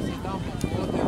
Você dá um.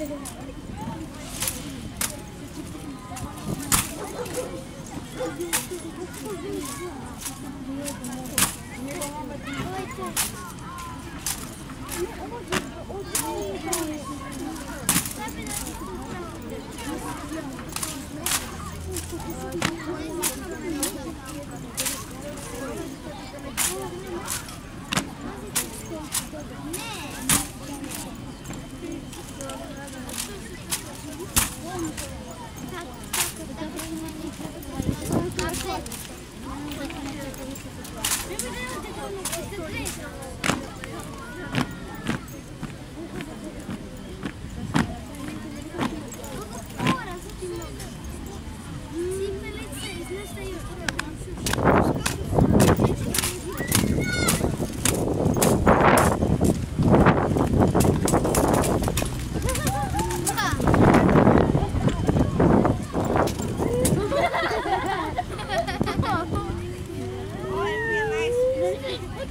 Tu je da ne sleti puška. Od, stoj!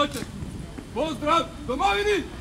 noches. Pozdrav domovini!